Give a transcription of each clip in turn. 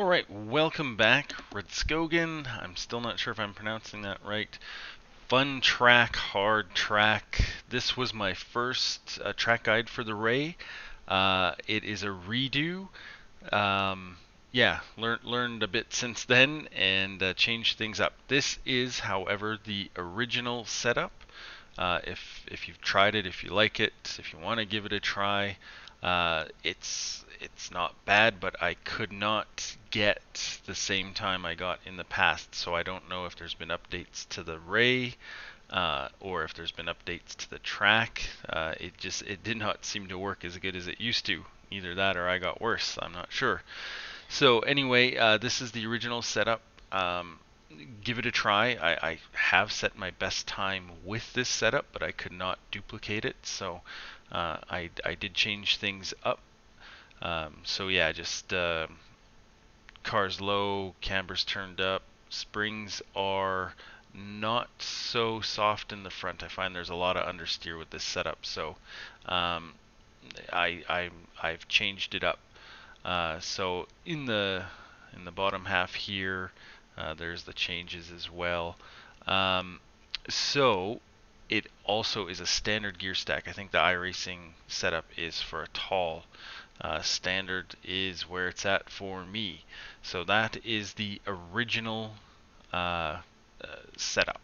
Alright, welcome back, Rudskogen. I'm still not sure if I'm pronouncing that right. Fun track, hard track. This was my first uh, track guide for the Ray. Uh, it is a redo. Um, yeah, learned learned a bit since then and uh, changed things up. This is, however, the original setup. Uh, if if you've tried it, if you like it, if you want to give it a try, uh, it's it's not bad, but I could not get the same time I got in the past. So I don't know if there's been updates to the Ray. Uh, or if there's been updates to the track, uh, it just it did not seem to work as good as it used to. Either that or I got worse. I'm not sure. So anyway, uh, this is the original setup. Um, give it a try. I, I, have set my best time with this setup, but I could not duplicate it. So uh, I, I did change things up. Um, so yeah, just uh, cars low, cambers turned up, springs are not so soft in the front. I find there's a lot of understeer with this setup. So um, I, I I've changed it up uh, so in the in the bottom half here, uh, there's the changes as well. Um, so it also is a standard gear stack. I think the iRacing setup is for a tall. Uh, standard is where it's at for me. So that is the original uh, uh, setup.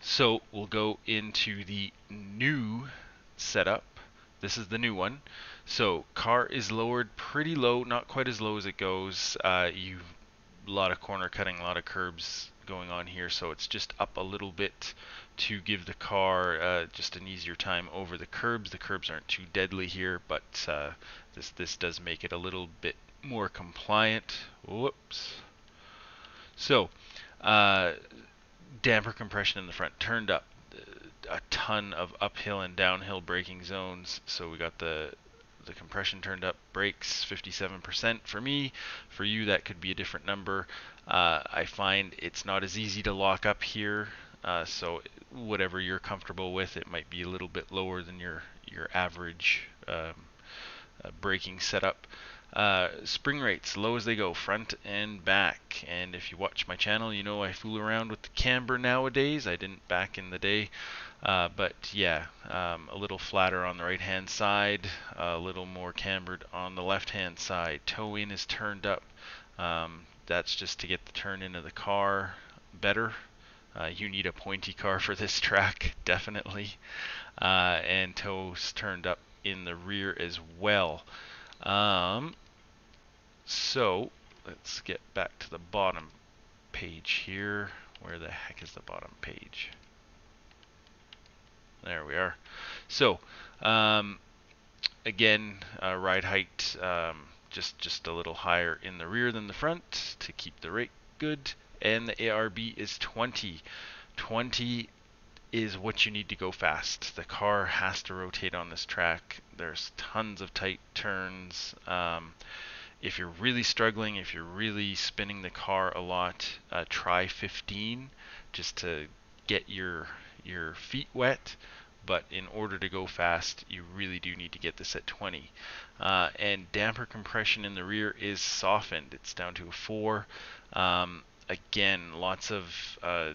So we'll go into the new setup. This is the new one. So car is lowered pretty low, not quite as low as it goes. Uh, you a lot of corner cutting, a lot of curbs going on here, so it's just up a little bit to give the car uh, just an easier time over the curbs. The curbs aren't too deadly here, but uh, this this does make it a little bit more compliant. Whoops. So, uh, damper compression in the front turned up a ton of uphill and downhill braking zones. So we got the the compression turned up, brakes 57% for me. For you, that could be a different number. Uh, I find it's not as easy to lock up here, uh, so whatever you're comfortable with, it might be a little bit lower than your your average um, uh, braking setup. Uh, spring rates, low as they go, front and back. And if you watch my channel, you know I fool around with the camber nowadays. I didn't back in the day. Uh, but yeah, um, a little flatter on the right hand side, a little more cambered on the left hand side. Toe in is turned up. Um, that's just to get the turn into the car better. Uh, you need a pointy car for this track, definitely. Uh, and toes turned up in the rear as well. Um, so let's get back to the bottom page here. Where the heck is the bottom page? There we are. So, um, again, uh, ride height um, just just a little higher in the rear than the front to keep the rate good, and the ARB is 20. 20 is what you need to go fast. The car has to rotate on this track. There's tons of tight turns. Um, if you're really struggling, if you're really spinning the car a lot, uh, try 15 just to get your your feet wet, but in order to go fast, you really do need to get this at 20. Uh, and damper compression in the rear is softened. It's down to a 4. Um, again, lots of uh,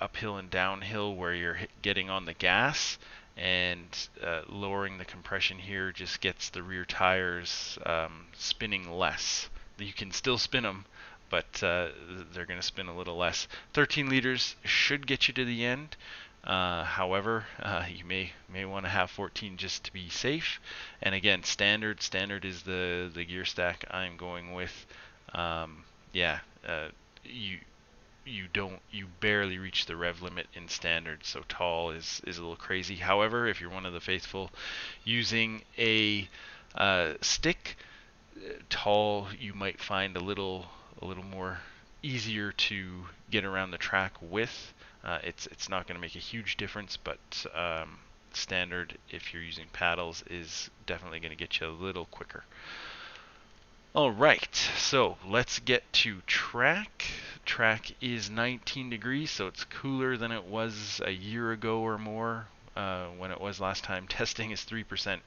uphill and downhill where you're getting on the gas and uh, lowering the compression here just gets the rear tires um, spinning less. You can still spin them, but uh, they're going to spin a little less. 13 liters should get you to the end. Uh, however, uh, you may may want to have 14 just to be safe. And again, standard standard is the the gear stack I'm going with. Um, yeah, uh, you you don't you barely reach the rev limit in standard, so tall is is a little crazy. However, if you're one of the faithful using a uh, stick, uh, tall you might find a little a little more easier to get around the track with. Uh, it's it's not going to make a huge difference, but um, standard if you're using paddles is definitely going to get you a little quicker. All right, so let's get to track. Track is 19 degrees, so it's cooler than it was a year ago or more uh, when it was last time. Testing is 3%.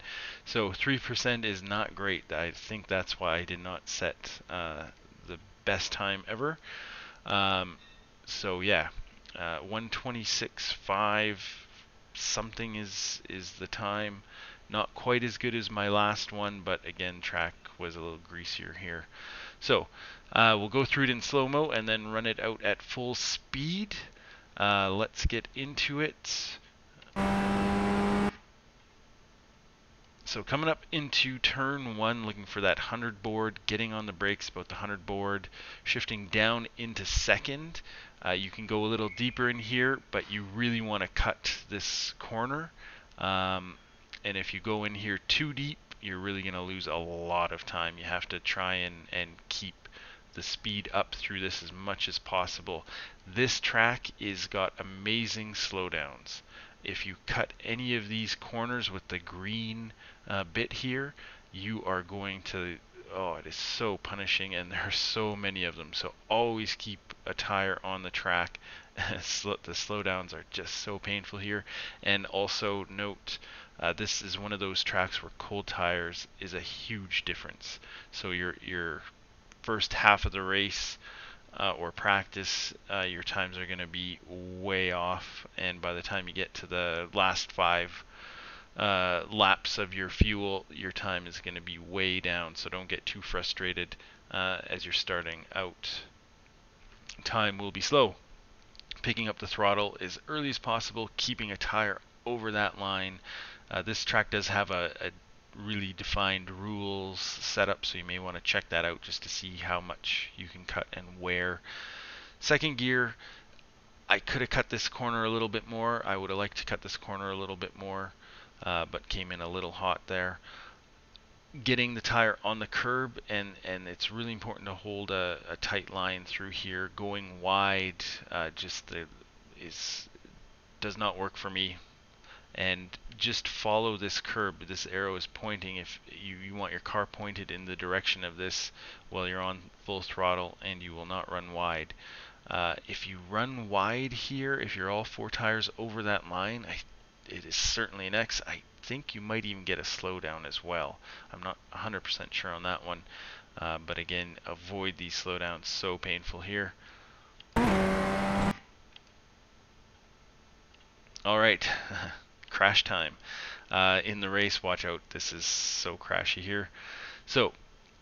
So 3% is not great. I think that's why I did not set uh, the best time ever. Um, so yeah, uh, 126.5 something is is the time. Not quite as good as my last one, but again, track was a little greasier here. So uh, we'll go through it in slow mo and then run it out at full speed. Uh, let's get into it. So coming up into turn one, looking for that 100 board, getting on the brakes about the 100 board, shifting down into second. Uh, you can go a little deeper in here, but you really want to cut this corner. Um, and if you go in here too deep, you're really going to lose a lot of time. You have to try and, and keep the speed up through this as much as possible. This track is got amazing slowdowns. If you cut any of these corners with the green uh, bit here, you are going to, oh, it is so punishing and there are so many of them. So always keep a tire on the track. the slowdowns are just so painful here. And also note, uh, this is one of those tracks where cold tires is a huge difference. So your your first half of the race uh, or practice, uh, your times are going to be way off, and by the time you get to the last five uh, laps of your fuel, your time is going to be way down. So don't get too frustrated uh, as you're starting out. Time will be slow. Picking up the throttle as early as possible, keeping a tire over that line. Uh, this track does have a, a really defined rules set up, so you may want to check that out just to see how much you can cut and where. Second gear, I could have cut this corner a little bit more. I would have liked to cut this corner a little bit more, uh, but came in a little hot there. Getting the tire on the curb, and, and it's really important to hold a, a tight line through here. Going wide uh, just the, is does not work for me and just follow this curb. This arrow is pointing if you, you want your car pointed in the direction of this while you're on full throttle and you will not run wide. Uh, if you run wide here, if you're all four tires over that line, I, it is certainly an X. I think you might even get a slowdown as well. I'm not 100% sure on that one. Uh, but again, avoid these slowdowns. So painful here. All right. crash time uh, in the race. Watch out, this is so crashy here. So,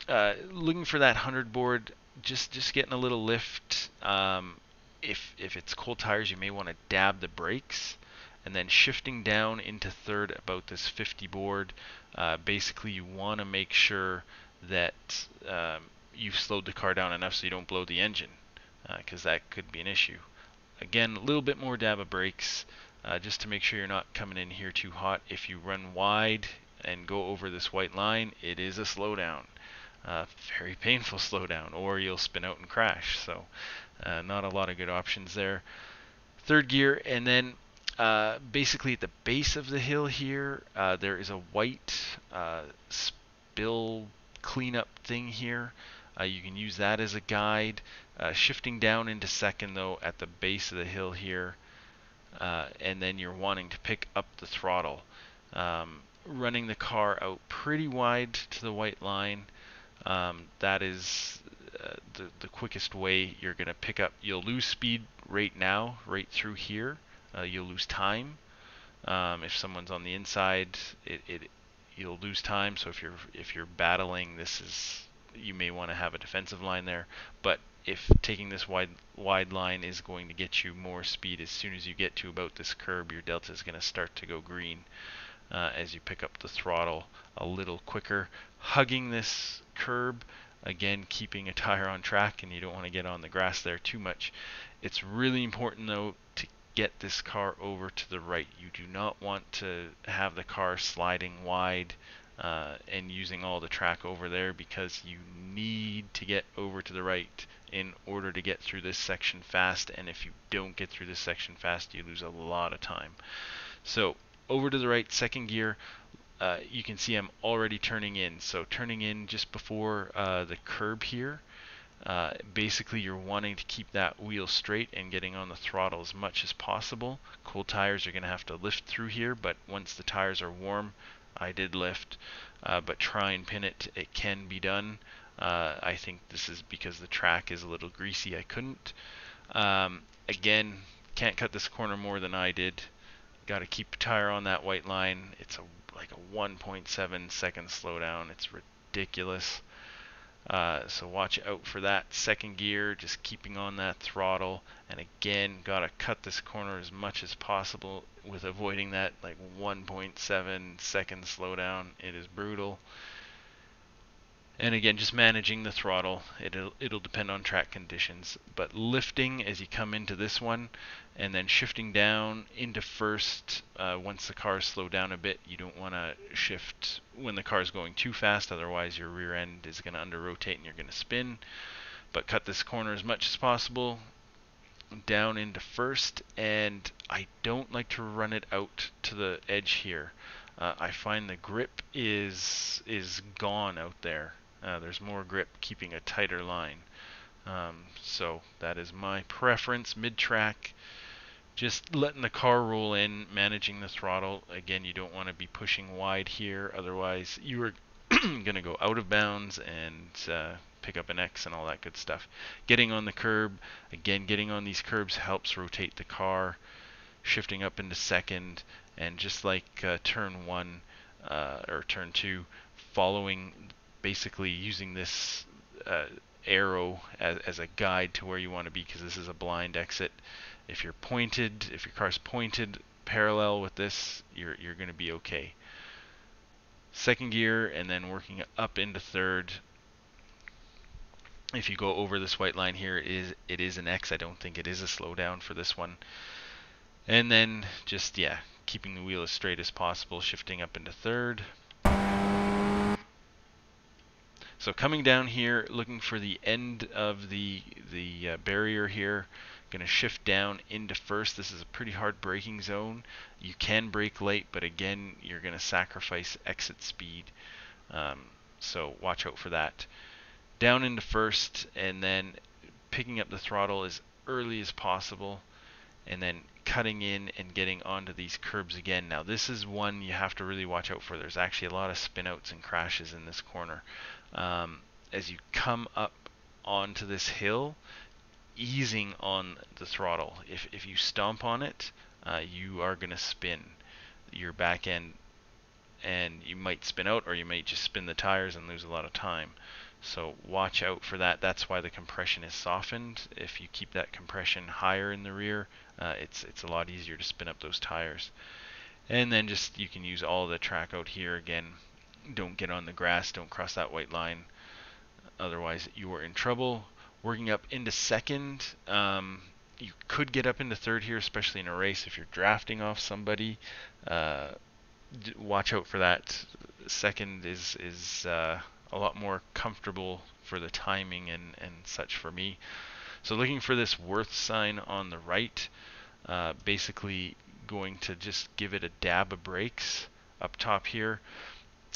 uh, looking for that 100 board, just just getting a little lift. Um, if if it's cold tires, you may want to dab the brakes, and then shifting down into third about this 50 board. Uh, basically, you want to make sure that um, you've slowed the car down enough so you don't blow the engine, because uh, that could be an issue. Again, a little bit more dab of brakes uh, just to make sure you're not coming in here too hot. If you run wide and go over this white line, it is a slowdown. Very painful slowdown, or you'll spin out and crash. So, uh, not a lot of good options there. Third gear, and then uh, basically at the base of the hill here, uh, there is a white uh, spill cleanup thing here. Uh, you can use that as a guide. shifting down into second, though, at the base of the hill here, uh, and then you're wanting to pick up the throttle. Um, running the car out pretty wide to the white line, um, that is uh, the, the quickest way you're going to pick up. You'll lose speed right now, right through here. Uh, you'll lose time. Um, if someone's on the inside, it, it you'll lose time. So if you're if you're battling, this is you may want to have a defensive line there. But if taking this wide wide line is going to get you more speed as soon as you get to about this curb your delta is going to start to go green uh, as you pick up the throttle a little quicker. Hugging this curb again keeping a tire on track and you don't want to get on the grass there too much. It's really important though to get this car over to the right. You do not want to have the car sliding wide uh, and using all the track over there because you need to get over to the right in order to get through this section fast and if you don't get through this section fast you lose a lot of time. So over to the right second gear. Uh, you can see I'm already turning in. So turning in just before uh, the curb here uh, basically you're wanting to keep that wheel straight and getting on the throttle as much as possible. Cold tires are going to have to lift through here but once the tires are warm I did lift uh, but try and pin it it can be done Uh, I think this is because the track is a little greasy. I couldn't. Um, again, can't cut this corner more than I did. Got to keep tire on that white line. It's a like a 1.7 second slowdown. It's ridiculous. Uh, so watch out for that second gear, just keeping on that throttle. And again, gotta cut this corner as much as possible with avoiding that like 1.7 second slowdown. It is brutal. And again, just managing the throttle. It'll it'll depend on track conditions. But lifting as you come into this one, and then shifting down into first uh, once the cars slow down a bit. You don't want to shift when the car is going too fast, otherwise your rear end is going to under rotate and you're going to spin. But cut this corner as much as possible down into first, and I don't like to run it out to the edge here. Uh, I find the grip is is gone out there. Uh, there's more grip keeping a tighter line. Um, so that is my preference. Mid-track, just letting the car roll in, managing the throttle. Again, you don't want to be pushing wide here, otherwise you are going to go out of bounds and uh, pick up an X and all that good stuff. Getting on the curb, again, getting on these curbs helps rotate the car. Shifting up into second, and just like uh, turn one uh, or turn two, following basically using this uh, arrow as, as, a guide to where you want to be because this is a blind exit. If you're pointed, if your car's pointed parallel with this, you're you're going to be okay. Second gear and then working up into third. If you go over this white line here, it is it is an X. I don't think it is a slowdown for this one. And then just yeah, keeping the wheel as straight as possible, shifting up into third. So coming down here, looking for the end of the the uh, barrier here, going to shift down into first. This is a pretty hard braking zone. You can brake late, but again, you're going to sacrifice exit speed. Um, so watch out for that. Down into first, and then picking up the throttle as early as possible, and then cutting in and getting onto these curbs again. Now this is one you have to really watch out for. There's actually a lot of spinouts and crashes in this corner um, as you come up onto this hill, easing on the throttle. If, if you stomp on it, uh, you are going to spin your back end and you might spin out or you might just spin the tires and lose a lot of time. So watch out for that. That's why the compression is softened. If you keep that compression higher in the rear, uh, it's it's a lot easier to spin up those tires. And then just you can use all the track out here again don't get on the grass, don't cross that white line. Otherwise, you are in trouble. Working up into second, um, you could get up into third here, especially in a race if you're drafting off somebody. Uh, watch out for that. Second is is uh, a lot more comfortable for the timing and and such for me. So looking for this worth sign on the right, uh, basically going to just give it a dab of brakes up top here.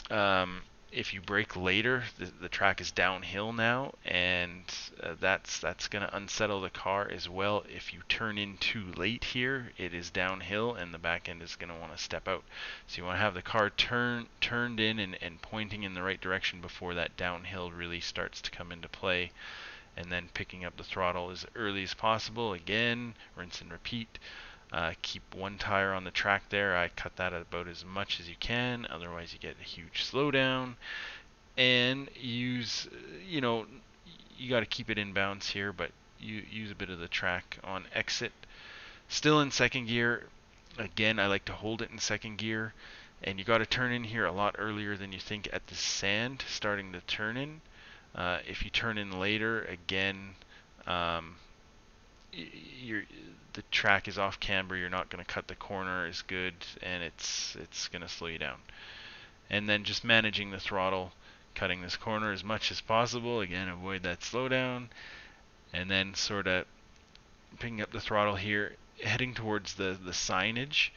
Um, if you brake later, the, the, track is downhill now, and uh, that's that's going to unsettle the car as well. If you turn in too late here, it is downhill, and the back end is going to want to step out. So you want to have the car turn turned in and, and pointing in the right direction before that downhill really starts to come into play, and then picking up the throttle as early as possible. Again, rinse and repeat. Uh, keep one tire on the track there. I cut that about as much as you can, otherwise you get a huge slowdown. And use, you know, you got to keep it in bounds here, but you use a bit of the track on exit. Still in second gear. Again, I like to hold it in second gear. And you got to turn in here a lot earlier than you think at the sand starting to turn in. Uh, if you turn in later, again, um, you're the track is off camber, you're not going to cut the corner as good, and it's it's going to slow you down. And then just managing the throttle, cutting this corner as much as possible. Again, avoid that slowdown, and then sort of picking up the throttle here, heading towards the the signage,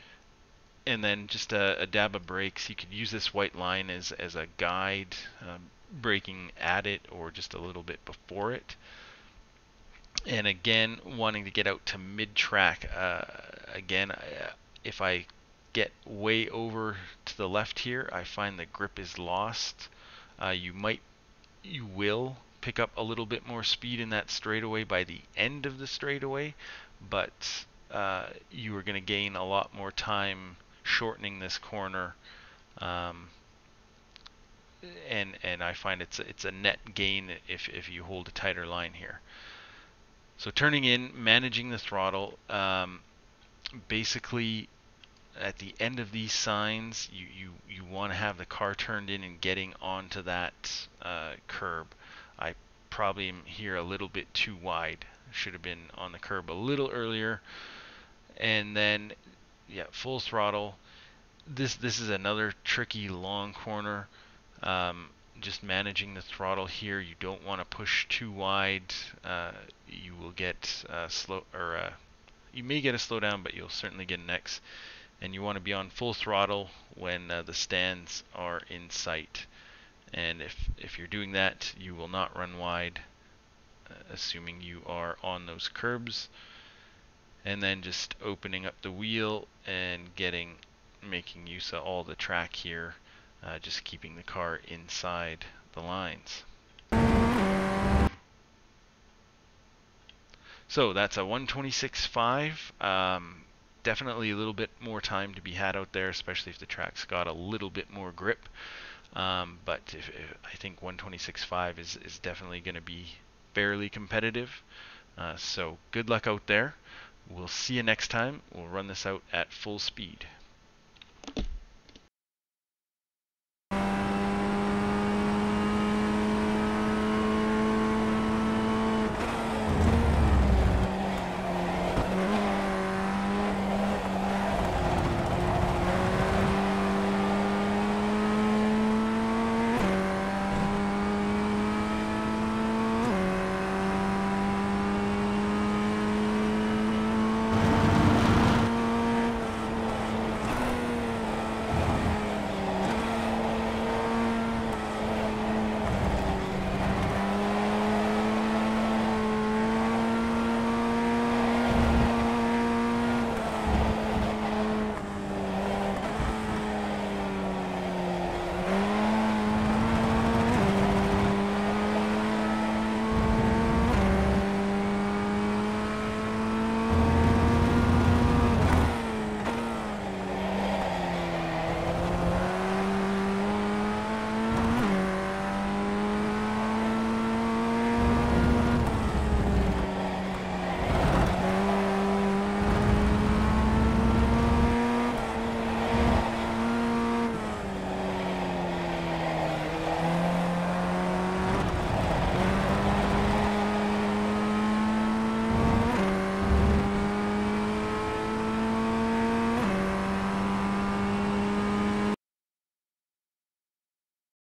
and then just a, a dab of brakes. You could use this white line as as a guide, um, braking at it or just a little bit before it and again wanting to get out to mid track uh, again if I get way over to the left here I find the grip is lost uh, you might you will pick up a little bit more speed in that straightaway by the end of the straightaway, but uh, you are going to gain a lot more time shortening this corner. Um, and and I find it's a, it's a net gain if if you hold a tighter line here. So turning in, managing the throttle, um, basically at the end of these signs, you, you, you want to have the car turned in and getting onto that uh, curb. I probably am here a little bit too wide. Should have been on the curb a little earlier. And then, yeah, full throttle. This this is another tricky long corner. Um, just managing the throttle here. You don't want to push too wide. Uh, you will get uh, slow or uh, you may get a slowdown, but you'll certainly get an X. And you want to be on full throttle when uh, the stands are in sight. And if if you're doing that, you will not run wide, uh, assuming you are on those curbs. And then just opening up the wheel and getting making use of all the track here uh, just keeping the car inside the lines. So that's a 126.5. Um, definitely a little bit more time to be had out there, especially if the track's got a little bit more grip. Um, but if, if I think 126.5 is, is definitely going to be fairly competitive. Uh, so good luck out there. We'll see you next time. We'll run this out at full speed.